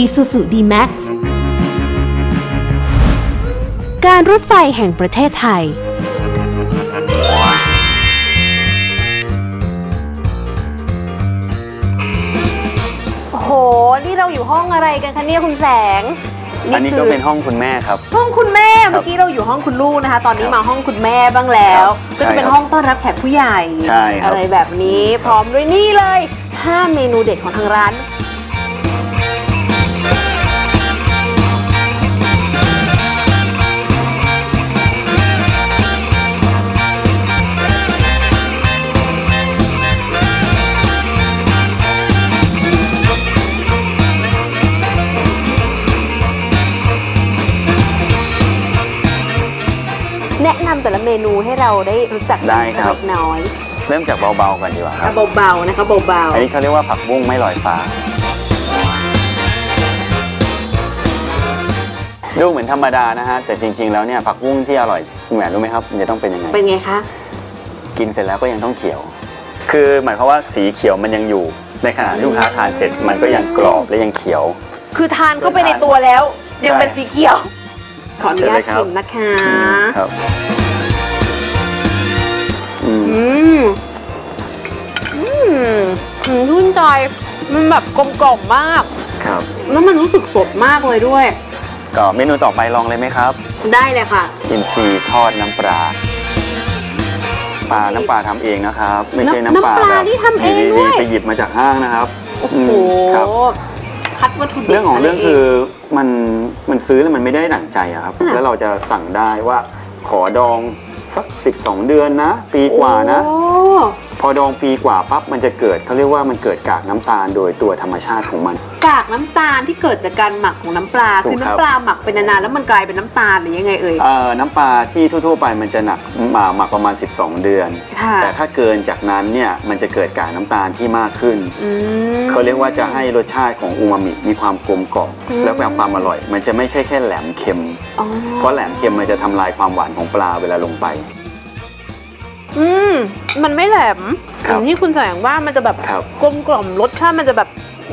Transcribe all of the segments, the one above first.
Isuzu D-Max การรถไฟแห่งประเทศไทย โอ้โห นี่เราอยู่ห้องอะไรกันคะเนี่ยคุณแสง อันนี้ก็เป็นห้องคุณแม่ครับ ห้องคุณแม่ เมื่อกี้เราอยู่ห้องคุณลูกนะคะ ตอนนี้ครับมาห้องคุณแม่บ้างแล้ว ครับก็จะเป็นใช่ครับห้องต้อนรับแขกผู้ใหญ่ ใช่ครับ อะไรแบบนี้ พร้อมด้วยนี่เลย 5 เมนูเด็ดของทางร้าน นะนำแต่ละเมนูให้เราได้รู้จักได้ครับ เล็กน้อยเริ่มจากเบาๆก่อนดีกว่าครับ เบาๆนะคะเบาอันนี้เขาเรียกว่าผักบุ้งไม่ลอยฟ้า ดูเหมือนธรรมดานะฮะ แต่จริง ๆ แล้วเนี่ยผักบุ้งที่อร่อยคุณแหวนรู้ไหมครับมันจะต้องเป็นยังไง ๆ เป็นไงคะ กินเสร็จแล้วก็ยังต้องเขียว คือหมายความว่าสีเขียวมันยังอยู่ ในขณะที่ลูกค้าทานเสร็จมันก็ยังกรอบและยังเขียว คือทานเข้าไปในตัวแล้ว ยังเป็นสีเขียว ขออนุญาตเชิญเลยครับชิมนะคะ ครับ อืมอืมอืมอืมชื่นใจมันแบบกลมกล่อมมาก ครับ แล้วมันรู้สึกสดมากเลยด้วย ก็เมนูต่อไปลองเลยไหมครับได้เลยค่ะอินทรีทอดน้ำปลาปลาน้ำปลาทำเองนะครับ ไม่ใช่น้ำน้ำปลาน้ำปลาแบบที่ทำเองดีๆด้วยไปหยิบมาจากห้างนะครับโอ้โหอืมครับ คัดวัตถุดิบเรื่องของเรื่องคือมันมันซื้อแล้วมันไม่ได้หนังใจอะครับ แล้วเราจะสั่งได้ว่าขอดอง สัก 12 เดือนนะ ปีกว่านะ โอ้ พอดองปีกว่าปั๊บมันจะเกิดเขาเรียกว่ามันเกิดกากน้ำตาลโดยตัวธรรมชาติของมัน กากน้ำตาลที่เกิดจากการหมักของน้ำปลาถูคืกอครับน้ำปลาหมักเป็นนานๆแล้วมันกลายเป็นน้ำตาลหรือยังไงเอ่ยเอ่อน้ำปลาที่ทั่ว ๆ ไปมันจะหนักหมาหมักประมาณ 12 เดือนค่ะแต่ถ้าเกินจากนั้นเนี่ยมันจะเกิดกากน้ำตาลที่มากขึ้นอืมเขาเรียกว่าจะให้รสชาติของอูมามิมีความกลมกล่อมอืมแล้วก็ความอร่อย มันจะไม่ใช่แค่แหลมเค็มอ๋อเพราะแหลมเค็มมันจะทำลายความหวานของปลาเวลาลงไป อืมมันไม่แหลมครัอบย่างที่คุณแสงว่ามันจะแบบครับ กลมกล่อมรสชาติมันจะแบบ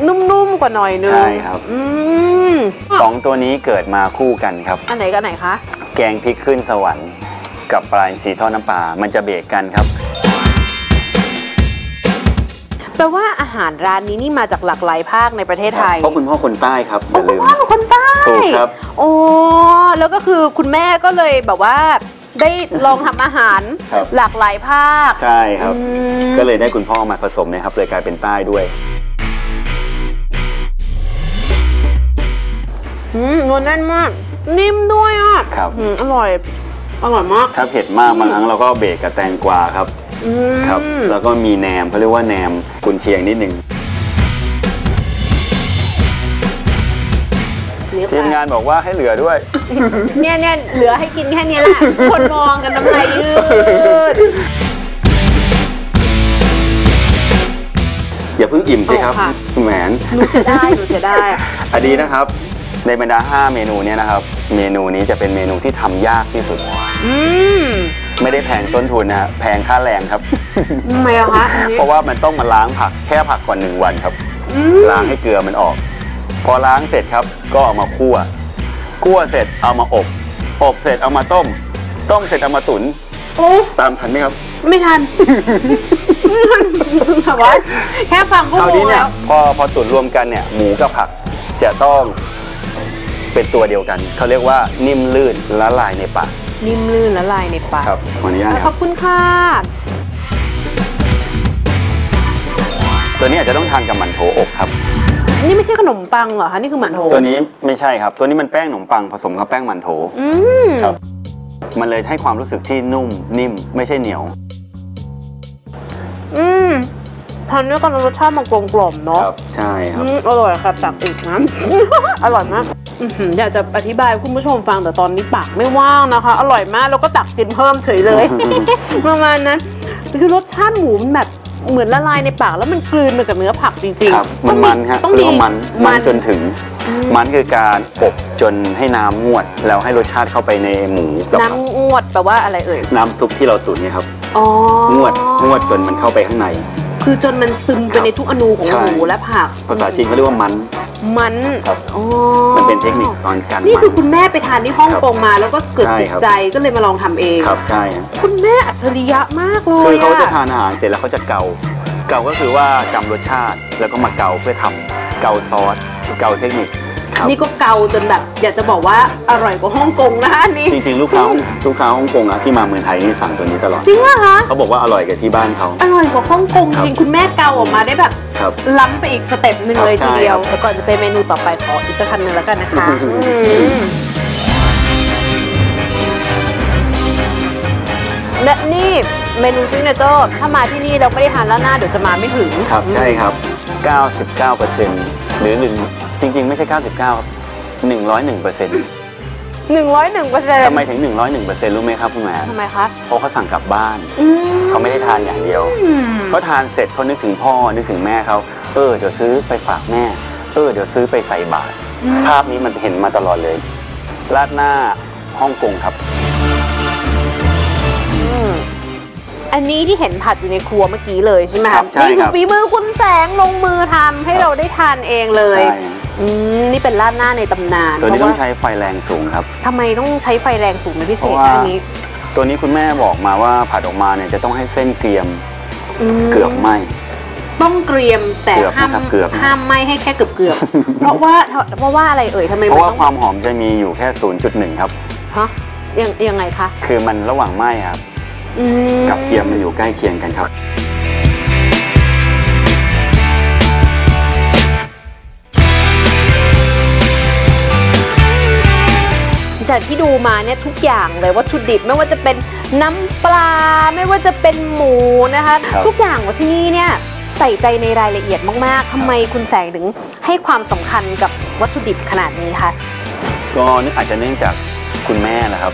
นุ่มๆกว่าหน่อยนึงใช่ครับ อืมสองตัวนี้เกิดมาคู่กันครับ อันไหนกับไหนคะ แกงพริกขึ้นสวรรค์กับปลาอินทรีทอดน้ำปลา มันจะเบรกกันครับ แปลว่าอาหารร้านนี้นี่มาจากหลากหลายภาคในประเทศไทยเพราะคุณพ่อคนใต้ครับอโอ้ย่าคุลืณมพ่อเป็นคนใต้ถูกครับ โอ้แล้วก็คือคุณแม่ก็เลยแบบว่า ได้ลองทำอาหารครับ หลากหลายภาค ใช่ครับ อืม ก็เลยได้คุณพ่อมาผสมนะครับเลยกลายเป็นใต้ด้วย อืมนวลแน่นมาก นิ่มด้วยอะครับ อืมอร่อย อร่อยมากถ้าเผ็ดมากบางครั้งเราก็เบรกกับแตงกวาครับ อืมครับ แล้วก็มีแหนมเขาเรียกว่าแหนมกุนเชียงนิดหนึ่ง เรียกทีมว่งานบอกว่าให้เหลือด้วย เนี่ยเนี่ยเหลือให้กินแค่เนี้ยแหละ คนมองกันน้ำลายยืด อย่าเพิ่งอิ่มสิครับโอ้ค่ะ คุณแหวนหนูเสียดายหนูเสียดายอันนี้นะครับ ในบรรดา 5 เมนูเนี้นะครับ เมนูนี้จะเป็นเมนูที่ทำยากที่สุด อืมไม่ได้แพงต้นทุนนะฮะแพงค่าแรงครับ ทำไมอะคะอันนี้ เพราะว่ามันต้องมาล้างผักแค่ผักก่อนหนึ่งวันครับอืมล้างให้เกลือมันออกพ อล้างเสร็จครับ ก็เอามาคั่ว คั่วเสร็จเอามาอบ อบเสร็จเอามาต้ม ต้มเสร็จเอามาตุ๋นโอ้ตามทันไหมครับไม่ทันไม่ทัน แต่ว่าแค่ฟังก็คราวงนี้งเนี่ยแล้วพอพอตุ๋นรวมกันเนี่ยหมูกับผักจะต้องเป็นตัวเดียวกัน เขาเรียกว่านิ่มลื่นละลายในปากนิ่มลื่นละลายในปาก ครับขออนุญาตนะขคอรับบคุณค่ะ ตัวนี้อาจจะต้องทานกับหมั่นโถอบครับ นี่ไม่ใช่ขนมปังเหรอคะ นี่คือหมันโถตัวนี้ไม่ใช่ครับ ตัวนี้มันแป้งขนมปังผสมกับแป้งหมั่นโถอืมครับ มันเลยให้ความรู้สึกที่นุ่มนิ่มไม่ใช่เหนียว อืมทานด้วยกันรสชาติมันกลมกล่อมเนาะครับใช่ครับ อืมอร่อยครับตักอีกนะ อร่อยมากอื้อหืออยากจะอธิบายให้คุณผู้ชมฟังแต่ตอนนี้ปากไม่ว่างนะคะ อร่อยมากแล้วก็ตักกินเพิ่มเฉยเลย ประมาณนั้นคือรสชาติหมูมันแบบ เหมือนละลายในปากแล้วมันกลืนไปกับเนื้อผักจริงครับๆมันมันฮะต้องเรีมียกว่ามันมัมันนจนถึง มันคือการอบจนให้น้ำงวด แล้วให้รสชาติเข้าไปในหมูกับผักน้ำงวดแปลว่าอะไรเอ่ยน้ำซุปที่เราตุ๋นเนี่ยครับ อ๋องวดงวดจนมันเข้าไปข้างใน คือจนมันซึมไปครับในทุกอนูของใช่ หมูและผัก ภาษาจีนเขาเรียกว่ามัน มันครับอ๋อมันเป็นเทคนิคตอนการนี่มัคือคุณแม่ไปทานที่ฮ่องกงมาแล้วก็เกิดใช่ติดครับ ใจก็เลยมาลองทำเอง ครับใช่ฮะคุณแม่อัจฉริยะมากเลยคือเขาจะอทานอาหารเสร็จแล้วเขาจะเกา เกาก็คือว่าจำรสชาติแล้วก็มาเกาเพื่อทำเกาซอสเกาเทคนิคครับนี่ก็เกาจนแบบ อยากจะบอกว่าอร่อยกว่าฮ่องกงนะอันนี้จริงๆ ลูกค้าลูกค้าฮ่องกงอะที่มาเมืองไทยนี่สั่งตัวนี้ตลอดจริงเหรอคะเขาบอกว่าอร่อยกว่าที่บ้านเขา ออร่อยกว่าฮ่องกงครับ จริงคุณแม่เขาออกมาได้แบบ ครับล้ำไปอีก step หนึ่งครับเลยทีเดียวใช่ครับแต่ก่อนจะไปเมนูต่อไปขออีกสักอันหนึ่งแล้วกันนะคะอืมอืมและนี่เมนู signature ถ้ามาที่นี่เราไม่ได้ทานแล้วหน้าเดี๋ยวจะมาไม่ถึงครับใช่ครับ 99%หรือหนึ่งจริง ๆ ไม่ใช่ 99ครับ101% หนึ่งร้อยหนึ่งเปอร์เซ็นต์ทำไมถึง 101%รู้ไหมครับคุณแม่ทำไมคะเพราะเขาสั่งกลับบ้านอืมเขาไม่ได้ทานอย่างเดียวอืมเขาทานเสร็จเขานึกถึงพ่อนึกถึงแม่เขาเออเดี๋ยวซื้อไปฝากแม่เออเดี๋ยวซื้อไปใส่บาตรภาพนี้มันเห็นมาตลอดเลยราดหน้าฮ่องกงครับอืมอันนี้ที่เห็นผัดอยู่ในครัวเมื่อกี้เลยใช่ไหมครับใช่นี่คืครัอบฝีมือคุณแสงลงมือทำให้เราได้ทานเองเลยใช่อืม นี่เป็นราดหน้าในตำนานตัวนี้เพต้อราะงใช้ไฟแรงสูงครับทำไมต้องใช้ไฟแรงสูงเป็นพิเศเพราะษว่าอันนี้ ตัวนี้คุณแม่บอกมาว่าผัดออกมาเนี่ยจะต้องให้เส้นเกรียมมเกือบไหมต้องเกรียมแต่เกือบห้ามนะครับเกือบห้ามไม่ให้แค่เกือบเกือบๆเพราะว่าเพราะว่าอะไรเอ่ยทำไมเพมันราะว่าต้องความหอมจะมีอยู่แค่ 0.1 ครับฮะยังยังไงคะ คือมันระหว่างไหมครับอืมกับเกรียมมันอยู่ใกล้เคียงกันครับ จากที่ดูมาเนี่ยทุกอย่างเลยวัตถุดิบไม่ว่าจะเป็นน้ำปลา ไม่ว่าจะเป็นหมูนะคะครับทุกอย่างว่าที่นี่เนี่ยใส่ใจในรายละเอียดมากๆทำไมคุณแสงถึงให้ความสำคัญกับวัตถุดิบขนาดนี้คะก็นึกอาจจะเนื่องจากคุณแม่แหละครับ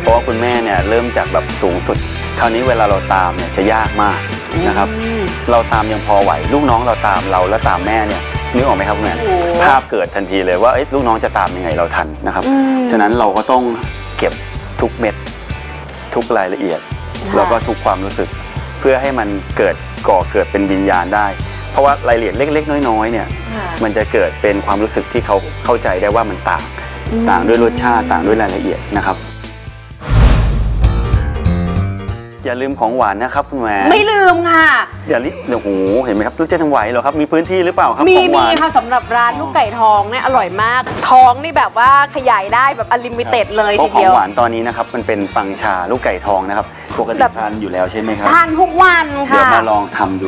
เพราะว่าคุณแม่เนี่ยเริ่มจากแบบสูงสุด คราวนี้เวลาเราตามเนี่ยจะยากมากนะครับอืมเราตามยังพอไหว ลูกน้องเราตามเราแล้วตามแม่เนี่ย นึกออกไหมครับคุณแม่โอ้ภาพเกิดทันทีเลยว่าเอ้ยลูกน้องจะตามยังไงเราทันนะครับอืมฉะนั้นเราก็ต้องเก็บทุกเม็ด ทุกรายละเอียดค่ะแล้วก็ทุกความรู้สึก เพื่อให้มันเกิดก่อเกิดเป็นวิญญาณได้ เพราะว่ารายละเอียดเล็ก ๆ น้อยๆเนี่ยค่ะมันจะเกิดเป็นความรู้สึกที่เขาเข้าใจได้ว่ามันต่าง ต่างด้วยรสชาติต่างด้วยรายละเอียดนะครับ อย่าลืมของหวานนะครับคุณแม่ไม่ลืมค่ะ อย่าลิโอ้โหเห็นไหมครับลูกเจ๊ทำไหวเหรอครับมีพื้นที่หรือเปล่าครับมีของหมีวานค่ะสำหรับร้านลูกไก่ทองเนี่ยอร่อยมาก ท้องนี่แบบว่าขยายได้แบบอลิมิเต็ดเลยเพทีราะของเดียวหวานตอนนี้นะครับมันเป็นปังชาลูกไก่ทองนะครับปกติแบบทานอยู่แล้วใช่ไหมครับทานทุกวันเดี๋ยวค่ะมาลองทำดู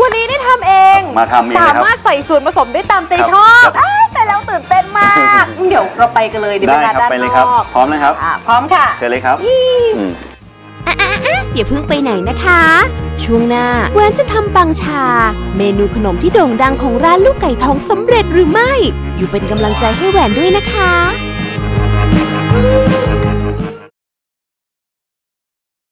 วันนี้ได้ทำเองมาทำเองสานะครับมารถใส่ส่วนผสมได้ตามใจครับชอบครับอ้ายแต่แล้วตื่นเต้นมาก เดี๋ยวเราไปกันเลยดีไหมได้คะครับด้านไปเลยนครับอกพร้อมนะครับอะพร้อมค่ะเชิญเลยครับ อย่าเพิ่งไปไหนนะคะ ช่วงหน้าแหวนจะทำปังชา เมนูขนมที่โด่งดังของร้านลูกไก่ทองสำเร็จหรือไม่ อยู่เป็นกำลังใจให้แหวนด้วยนะคะ